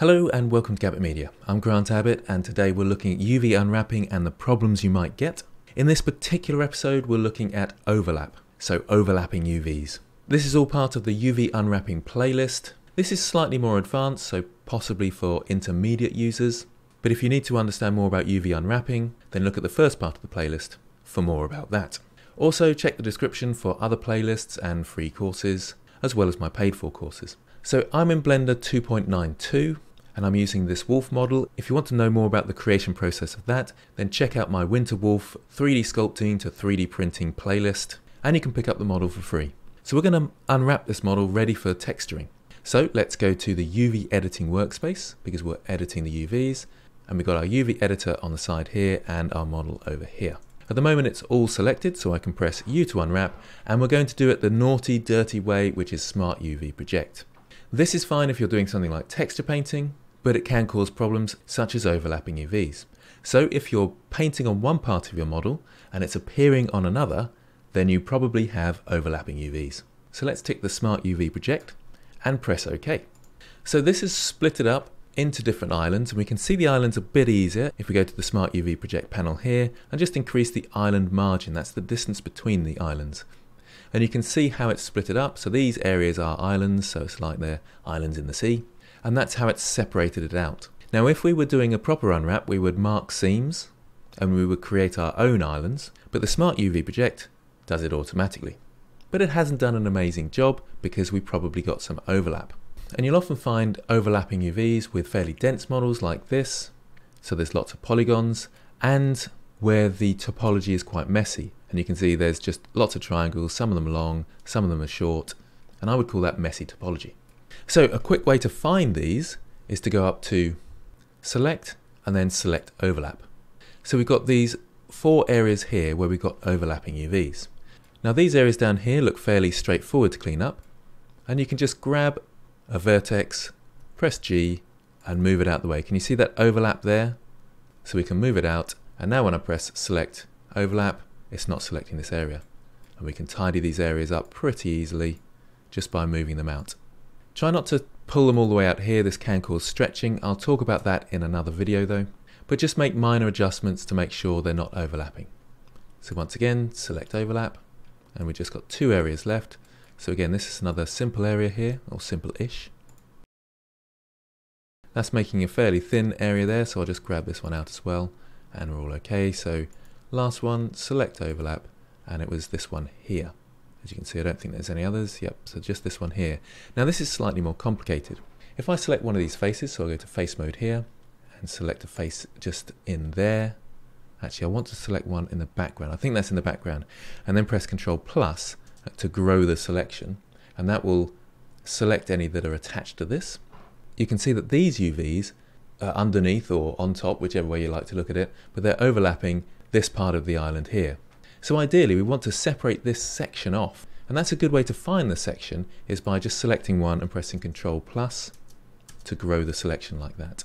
Hello and welcome to Gabbitt Media. I'm Grant Abbitt and today we're looking at UV unwrapping and the problems you might get. In this particular episode we're looking at overlap, so overlapping UVs. This is all part of the UV unwrapping playlist. This is slightly more advanced, so possibly for intermediate users. But if you need to understand more about UV unwrapping, then look at the first part of the playlist for more about that. Also check the description for other playlists and free courses, as well as my paid for courses. So I'm in Blender 2.92 and I'm using this wolf model. If you want to know more about the creation process of that, then check out my Winter Wolf 3D sculpting to 3D printing playlist and you can pick up the model for free. So we're going to unwrap this model ready for texturing. So let's go to the UV editing workspace because we're editing the UVs and we've got our UV editor on the side here and our model over here. At the moment it's all selected so I can press U to unwrap and we're going to do it the naughty dirty way which is Smart UV Project. This is fine if you're doing something like texture painting but it can cause problems such as overlapping UVs. So if you're painting on one part of your model and it's appearing on another then you probably have overlapping UVs. So let's tick the Smart UV Project and press OK. So this is split it up into different islands and we can see the islands a bit easier if we go to the Smart UV Project panel here and just increase the island margin, that's the distance between the islands. And you can see how it's split it up, so these areas are islands, so it's like they're islands in the sea, and that's how it's separated it out. Now if we were doing a proper unwrap we would mark seams and we would create our own islands, but the Smart UV Project does it automatically. But it hasn't done an amazing job because we probably got some overlap. And you'll often find overlapping UVs with fairly dense models like this, so there's lots of polygons, and where the topology is quite messy. And you can see there's just lots of triangles, some of them long, some of them are short, and I would call that messy topology. So a quick way to find these is to go up to Select and then Select Overlap. So we've got these four areas here where we've got overlapping UVs. Now these areas down here look fairly straightforward to clean up, and you can just grab a vertex, press G and move it out the way. Can you see that overlap there? So we can move it out and now when I press select overlap it's not selecting this area and we can tidy these areas up pretty easily just by moving them out. Try not to pull them all the way out here, this can cause stretching. I'll talk about that in another video though, but just make minor adjustments to make sure they're not overlapping. So once again, select overlap and we've just got two areas left so again, this is another simple area here, or simple-ish. That's making a fairly thin area there, so I'll just grab this one out as well, and we're all okay. So last one, select overlap, and it was this one here. As you can see, I don't think there's any others. Yep, so just this one here. Now this is slightly more complicated. If I select one of these faces, so I'll go to face mode here, and select a face just in there. Actually, I want to select one in the background. I think that's in the background. And then press Control Plus, to grow the selection and that will select any that are attached to this. You can see that these UVs are underneath or on top, whichever way you like to look at it, but they're overlapping this part of the island here. So ideally we want to separate this section off and that's a good way to find the section is by just selecting one and pressing Control plus to grow the selection like that.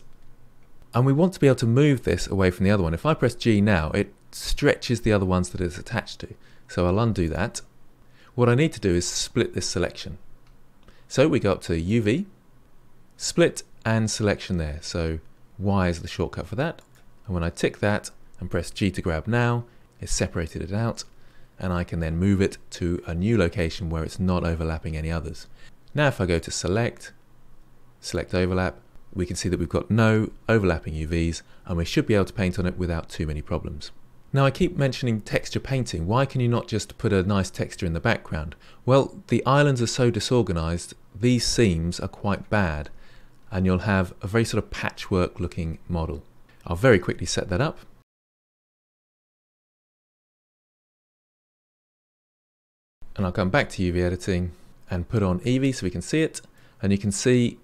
And we want to be able to move this away from the other one. If I press G now, it stretches the other ones that it's attached to. So I'll undo that what I need to do is split this selection. So we go up to UV, split and selection there. So Y is the shortcut for that. And when I tick that and press G to grab now, it's separated it out and I can then move it to a new location where it's not overlapping any others. Now if I go to select, select overlap, we can see that we've got no overlapping UVs and we should be able to paint on it without too many problems. Now I keep mentioning texture painting. Why can you not just put a nice texture in the background? Well, the islands are so disorganized, these seams are quite bad, and you'll have a very sort of patchwork looking model. I'll very quickly set that up. And I'll come back to UV editing and put on Eevee so we can see it. And you can see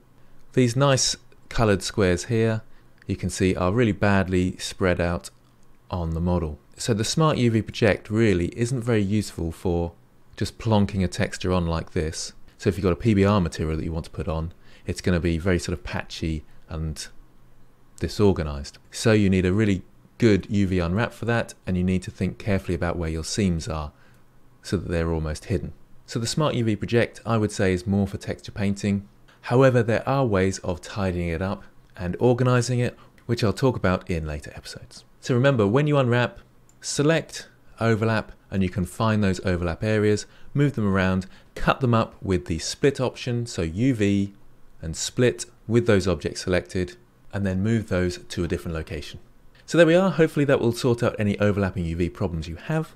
these nice colored squares here, you can see are really badly spread out on the model. So the Smart UV Project really isn't very useful for just plonking a texture on like this. So if you've got a PBR material that you want to put on, it's going to be very sort of patchy and disorganized. So you need a really good UV unwrap for that and you need to think carefully about where your seams are so that they're almost hidden. So the Smart UV Project I would say is more for texture painting. However, there are ways of tidying it up and organizing it, which I'll talk about in later episodes. So remember, when you unwrap, select overlap and you can find those overlap areas, move them around, cut them up with the split option, so UV and split with those objects selected, and then move those to a different location. So there we are, hopefully that will sort out any overlapping UV problems you have.